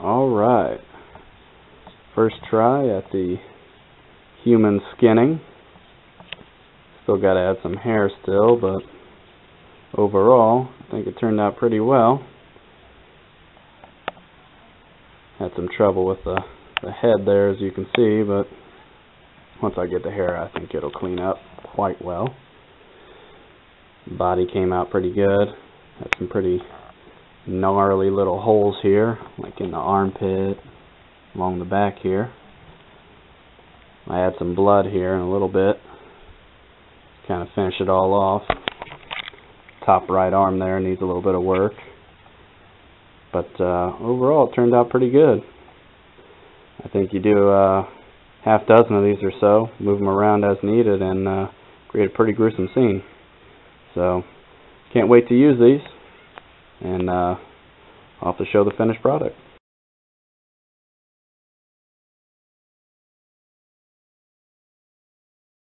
Alright. First try at the human skinning. Still got to add some hair still, but overall, I think it turned out pretty well. Had some trouble with the, the head there, as you can see, but once I get the hair, I think it'll clean up quite well. Body came out pretty good. Had some pretty gnarly little holes here, like in the armpit, along the back here. I add some blood here in a little bit, kind of finish it all off. Top right arm there needs a little bit of work, but uh, overall it turned out pretty good. I think you do a uh, half dozen of these or so, move them around as needed, and uh, create a pretty gruesome scene. So, can't wait to use these and uh, have to show the finished product.